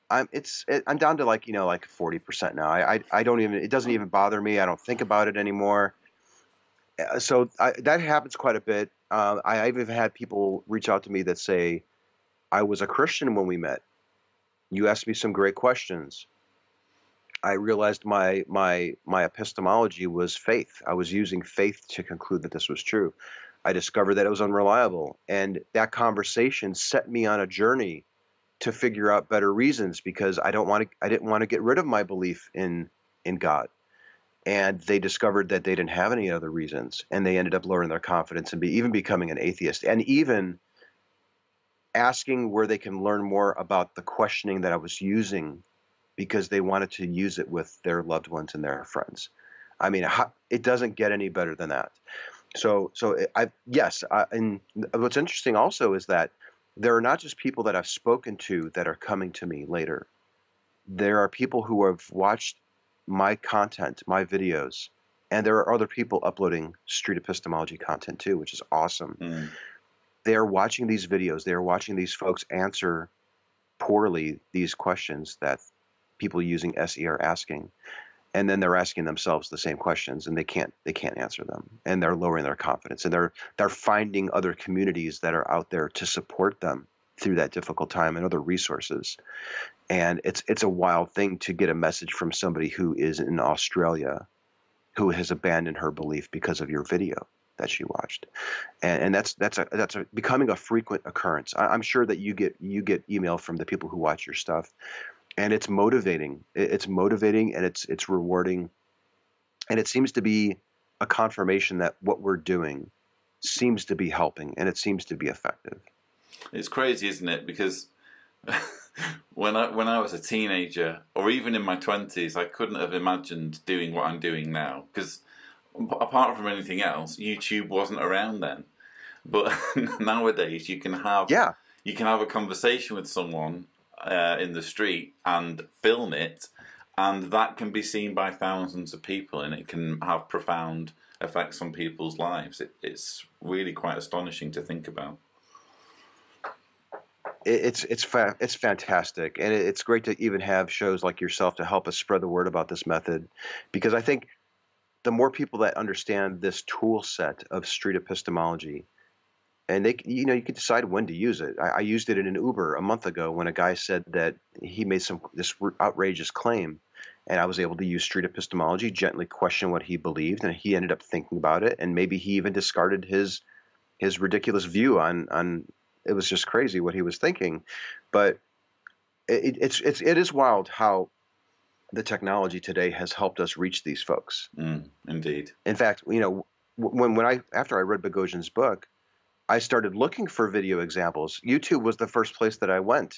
I'm. It's. It, I'm down to like you know like 40% now. I, I. I don't even. It doesn't even bother me. I don't think about it anymore. Uh, so I, that happens quite a bit. Uh, I, even had people reach out to me that say, "I was a Christian when we met. You asked me some great questions. I realized my my my epistemology was faith. I was using faith to conclude that this was true. I discovered that it was unreliable, and that conversation set me on a journey to figure out better reasons because I don't want to. I didn't want to get rid of my belief in in God." and they discovered that they didn't have any other reasons and they ended up lowering their confidence and be, even becoming an atheist and even asking where they can learn more about the questioning that i was using because they wanted to use it with their loved ones and their friends. I mean it doesn't get any better than that. So so i yes I, and what's interesting also is that there are not just people that i've spoken to that are coming to me later. There are people who have watched my content, my videos, and there are other people uploading street epistemology content too, which is awesome. Mm, They are watching these videos, they are watching these folks answer poorly these questions that people using SE are asking. And then they're asking themselves the same questions and they can't they can't answer them. And they're lowering their confidence and they're they're finding other communities that are out there to support them through that difficult time and other resources and it's it's a wild thing to get a message from somebody who is in Australia who has abandoned her belief because of your video that she watched and, and that's that's a that's a becoming a frequent occurrence I, i'm sure that you get you get email from the people who watch your stuff and it's motivating. It's motivating and it's it's rewarding. And it seems to be a confirmation that what we're doing seems to be helping and it seems to be effective. It's crazy isn't it? Because [LAUGHS] when I when I was a teenager or even in my 20s I couldn't have imagined doing what I'm doing now because apart from anything else YouTube wasn't around then. But [LAUGHS] nowadays you can have yeah. you can have a conversation with someone uh, in the street and film it, and that can be seen by thousands of people, and it can have profound effects on people's lives. It, it's really quite astonishing to think about. it's it's fa- it's fantastic, and it's great to even have shows like yourself to help us spread the word about this method, because I think the more people that understand this tool set of street epistemology, and they you know you can decide when to use it. I, I used it in an Uber a month ago when a guy said that he made some this outrageous claim, and I was able to use street epistemology gently question what he believed, and he ended up thinking about it, and maybe he even discarded his his ridiculous view on on it was just crazy what he was thinking but it, it's it's it is wild how the technology today has helped us reach these folks Mm, indeed. in fact you know when when i after i read Boghossian's book i started looking for video examples. Youtube was the first place that i went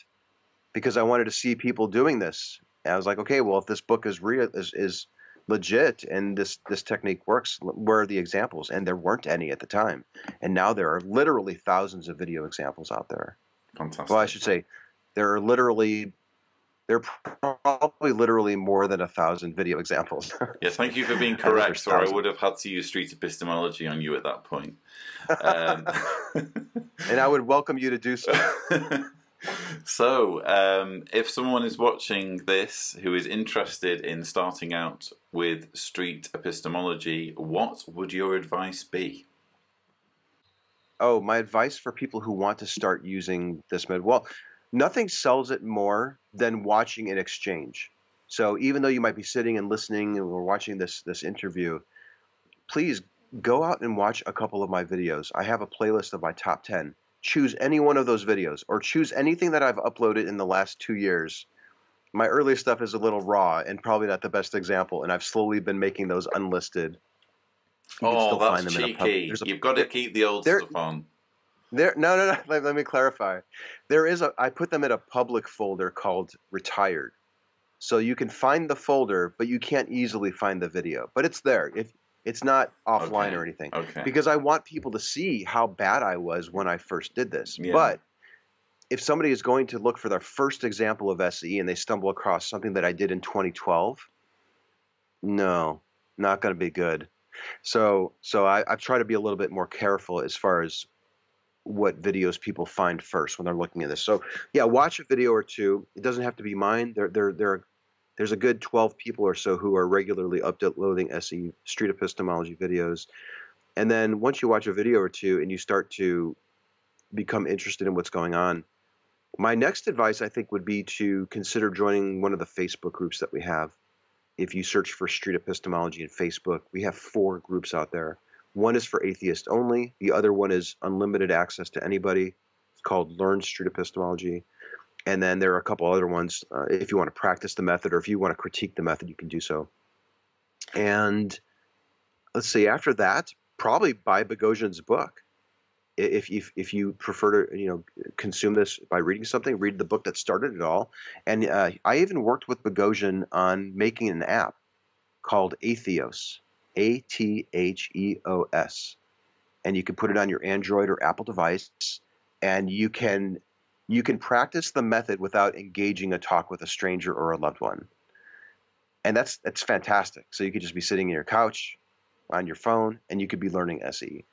because i wanted to see people doing this. And i was like okay well if this book is real is, is legit and this this technique works where are the examples? And there weren't any at the time. And now there are literally thousands of video examples out there. Fantastic. well, I should say there are literally There are probably literally more than a thousand video examples. yeah, thank you for being [LAUGHS] correct, or I would have had to use street epistemology on you at that point. Um, [LAUGHS] and I would welcome you to do so. [LAUGHS] so, um, if someone is watching this who is interested in starting out with street epistemology, what would your advice be? Oh, my advice for people who want to start using this method. Well, nothing sells it more than watching an exchange. So even though you might be sitting and listening or watching this this interview, please go out and watch a couple of my videos. I have a playlist of my top 10 choose any one of those videos or choose anything that I've uploaded in the last two years. My early stuff is a little raw and probably not the best example, and I've slowly been making those unlisted. You oh, that's cheeky. You've got to keep the old stuff on. There, no, no, no. [LAUGHS] Let, let, me clarify. There is a. I put them in a public folder called "Retired," so you can find the folder, but you can't easily find the video. But it's there. If it's not offline okay. or anything. Okay. Because I want people to see how bad I was when I first did this. Yeah. But if somebody is going to look for their first example of SE and they stumble across something that I did in 2012, no, not going to be good. So, so I, I've tried to be a little bit more careful as far as what videos people find first when they're looking at this. So, yeah, watch a video or two. It doesn't have to be mine. There, there, there there's a good 12 people or so who are regularly uploading SE street epistemology videos. And then once you watch a video or two and you start to become interested in what's going on, my next advice I think would be to consider joining one of the Facebook groups that we have. If you search for street epistemology in Facebook, we have four groups out there. One is for atheists only, the other one is unlimited access to anybody. It's called Learn Street Epistemology. And then there are a couple other ones. Uh, if you want to practice the method or if you want to critique the method, you can do so. And let's see, after that, probably buy Boghossian's book. If, if, if you prefer to you know consume this by reading something, read the book that started it all. And uh, I even worked with Boghossian on making an app called Atheos, A T H E O S, and you can put it on your Android or Apple device, and you can you can practice the method without engaging a talk with a stranger or a loved one. And that's that's fantastic. So you could just be sitting in your couch on your phone and you could be learning SE.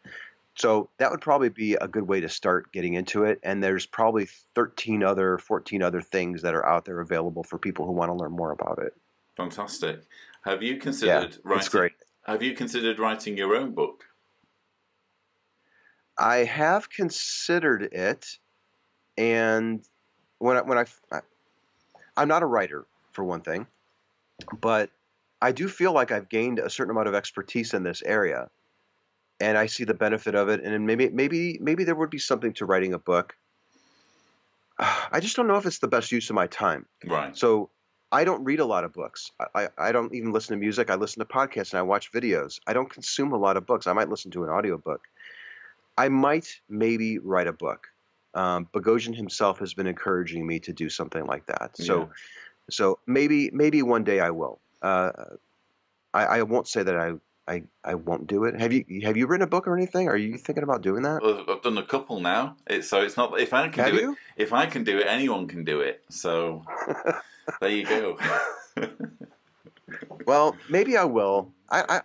So that would probably be a good way to start getting into it. And there's probably 13 other, 14 other things that are out there available for people who want to learn more about it. Fantastic. Have you considered yeah, writing? great. Have you considered writing your own book? I have considered it and when I, when I, I'm not a writer for one thing, but I do feel like I've gained a certain amount of expertise in this area, and I see the benefit of it. And maybe maybe maybe there would be something to writing a book. [SIGHS] I just don't know if it's the best use of my time. Right. So I don't read a lot of books. I, I don't even listen to music. I listen to podcasts and I watch videos. I don't consume a lot of books. I might listen to an audiobook. I might maybe write a book um, Boghossian himself has been encouraging me to do something like that. So, yeah. so maybe maybe one day I will. Uh, I, I won't say that I, I I won't do it. Have you have you written a book or anything? Are you thinking about doing that? Well, I've done a couple now. It's, so it's not if I can have do you? it. If I can do it, anyone can do it. So [LAUGHS] there you go. [LAUGHS] well, maybe I will. I, I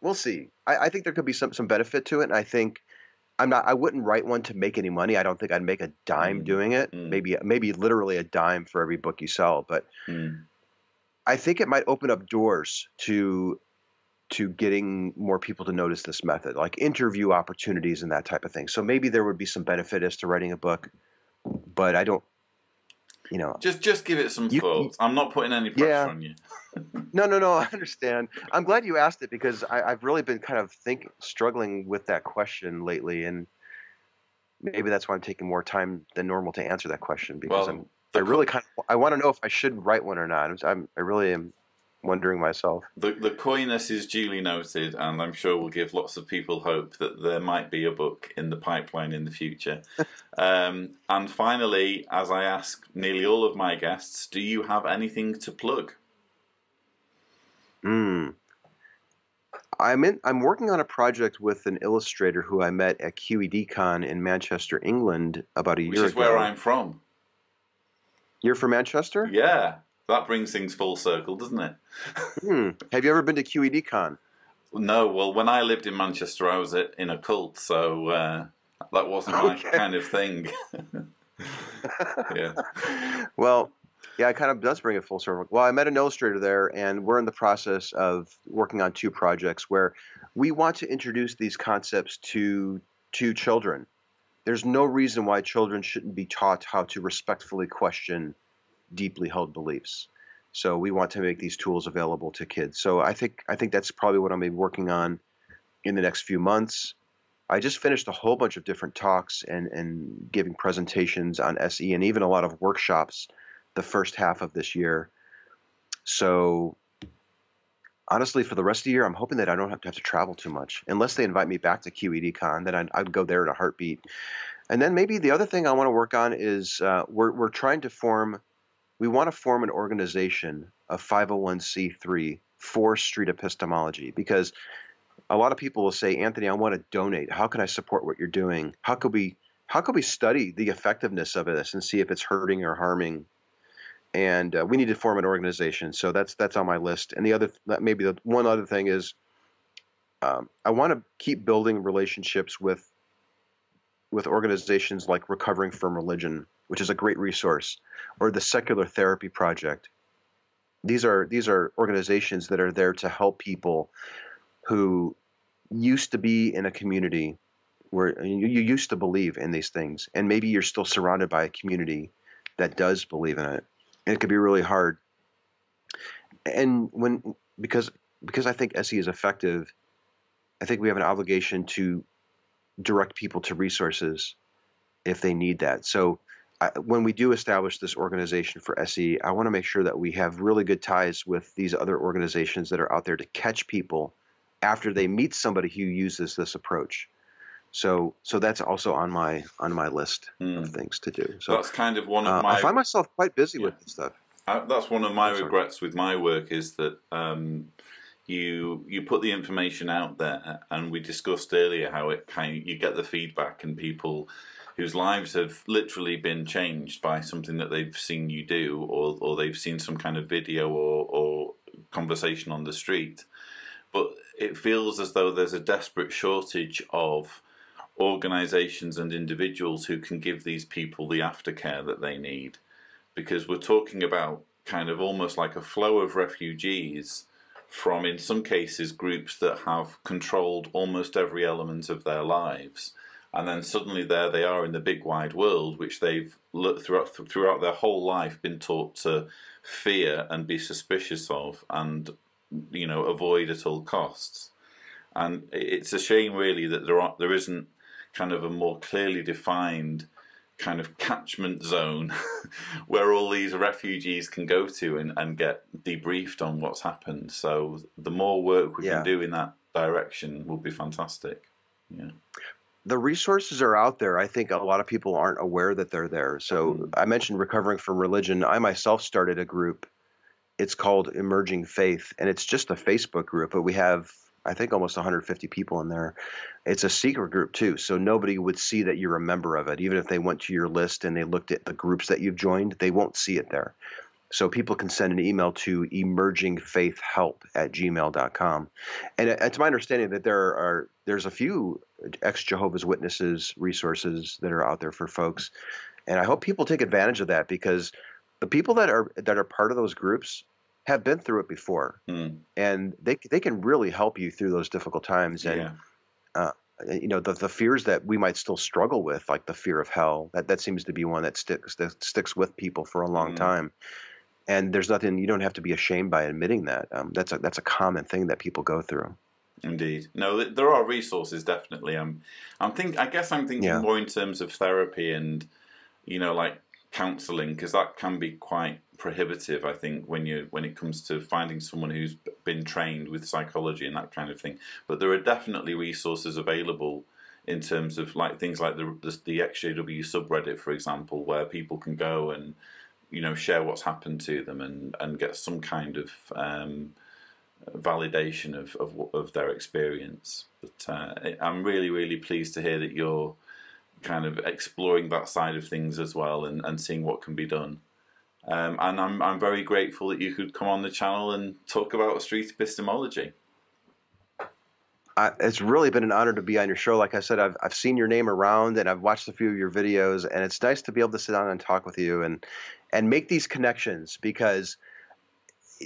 we'll see. I, I think there could be some some benefit to it, and I think I'm not. I wouldn't write one to make any money. I don't think I'd make a dime mm. doing it. Mm. Maybe maybe literally a dime for every book you sell. But mm. I think it might open up doors to to getting more people to notice this method, like interview opportunities and that type of thing. So maybe there would be some benefit as to writing a book, but I don't. You know, just just give it some you, thought. I'm not putting any pressure yeah. on you. [LAUGHS] no, no, no. I understand. I'm glad you asked it because I, have really been kind of think struggling with that question lately, and maybe that's why I'm taking more time than normal to answer that question because well, I'm. I really kind of I want to know if I should write one or not. I'm, I really am wondering myself. The the coyness is duly noted, and I'm sure will give lots of people hope that there might be a book in the pipeline in the future. [LAUGHS] um, and finally, as I ask nearly all of my guests, do you have anything to plug? Hmm. I'm in. I'm working on a project with an illustrator who I met at QEDCon in Manchester, England, about a Which year ago. Which is where I'm from. You're from Manchester? Yeah. That brings things full circle, doesn't it? Hmm. Have you ever been to QEDCon? No. Well, when I lived in Manchester, I was in a cult, so uh, that wasn't Okay. my kind of thing. [LAUGHS] yeah. Well, yeah, it kind of does bring it full circle. Well, I met an illustrator there, and we're in the process of working on two projects where we want to introduce these concepts to to children. There's no reason why children shouldn't be taught how to respectfully question deeply held beliefs. So we want to make these tools available to kids. So I think I think that's probably what I'm be working on in the next few months. I just finished a whole bunch of different talks and, and giving presentations on SE and even a lot of workshops the first half of this year. So honestly, for the rest of the year, I'm hoping that I don't have to have to travel too much. Unless they invite me back to QEDCon, then I'd, I'd go there in a heartbeat. And then maybe the other thing I want to work on is uh, we're, we're trying to form, we want to form an organization, a 501c3 for street epistemology because a lot of people will say, Anthony, I want to donate. How can I support what you're doing? How could we how could we study the effectiveness of this and see if it's hurting or harming? And uh, we need to form an organization. So that's that's on my list. And the other maybe the one other thing is um, I want to keep building relationships with with organizations like Recovering from Religion, which is a great resource, or the Secular Therapy Project. These are these are organizations that are there to help people who used to be in a community where you, you used to believe in these things, and maybe you're still surrounded by a community that does believe in it, and it could be really hard. And when because because I think SE is effective, I think we have an obligation to direct people to resources if they need that. So I, when we do establish this organization for SE, I want to make sure that we have really good ties with these other organizations that are out there to catch people after they meet somebody who uses this approach. So so that's also on my on my list Hmm. of things to do. So that's kind of one of uh, my I find myself quite busy Yeah. with this stuff. Uh, that's one of my regrets with my work is that um, you you put the information out there, and we discussed earlier how it kind of, you get the feedback and people whose lives have literally been changed by something that they've seen you do, or or they've seen some kind of video or or conversation on the street, but it feels as though there's a desperate shortage of organizations and individuals who can give these people the aftercare that they need because we're talking about kind of almost like a flow of refugees from, in some cases, groups that have controlled almost every element of their lives. And then suddenly there they are in the big wide world, which they've looked throughout, throughout their whole life been taught to fear and be suspicious of and, you know, avoid at all costs. And it's a shame, really, that there, are, there isn't kind of a more clearly defined kind of catchment zone [LAUGHS] where all these refugees can go to and, and get debriefed on what's happened. So the more work we Yeah. can do in that direction will be fantastic. Yeah. The resources are out there. I think a lot of people aren't aware that they're there. So Mhm. I mentioned recovering from religion. I myself started a group. It's called Emerging Faith, and it's just a Facebook group, but we have I think almost 150 people in there. It's a secret group too, so nobody would see that you're a member of it. Even if they went to your list and they looked at the groups that you've joined, they won't see it there. So people can send an email to emergingfaithhelp at gmail.com. And it's my understanding that there are there's a few ex Jehovah's Witnesses resources that are out there for folks, and I hope people take advantage of that because the people that are that are part of those groups have been through it before, Mm, and they they can really help you through those difficult times. And yeah. uh, you know the the fears that we might still struggle with, like the fear of hell, that that seems to be one that sticks that sticks with people for a long Mm. time. And there's nothing you don't have to be ashamed by admitting that. Um, that's a that's a common thing that people go through. Indeed. No, there are resources definitely. I'm, I'm think. I guess I'm thinking Yeah. more in terms of therapy and, you know, like counselling, because that can be quite prohibitive. I think when you when it comes to finding someone who's been trained with psychology and that kind of thing. But there are definitely resources available in terms of like things like the the, the XJW subreddit, for example, where people can go and you know share what's happened to them and and get some kind of um, validation of, of of their experience. But uh, I'm really really pleased to hear that you're kind of exploring that side of things as well and, and seeing what can be done. Um, and I'm, I'm very grateful that you could come on the channel and talk about street epistemology. I, it's really been an honor to be on your show. Like I said, I've I've seen your name around and I've watched a few of your videos, and it's nice to be able to sit down and talk with you and and make these connections because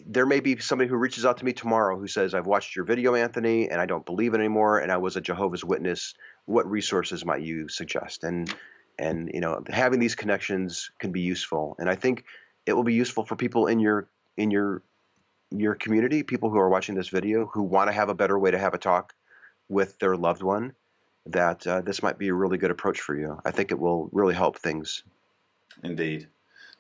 there may be somebody who reaches out to me tomorrow who says, "I've watched your video, Anthony, and I don't believe it anymore, and I was a Jehovah's Witness. What resources might you suggest?" And and you know, having these connections can be useful, and I think it will be useful for people in your in your your community, people who are watching this video who want to have a better way to have a talk with their loved one, that uh, this might be a really good approach for you. I think it will really help things. Indeed.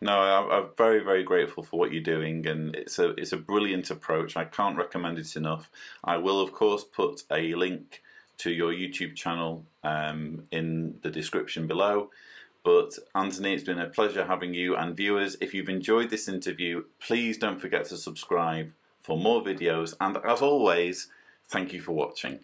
No, I'm very, very grateful for what you're doing, and it's a it's a brilliant approach. I can't recommend it enough. I will, of course, put a link to your YouTube channel um, in the description below. But Anthony, it's been a pleasure having you. And viewers, if you've enjoyed this interview, please don't forget to subscribe for more videos. And as always, thank you for watching.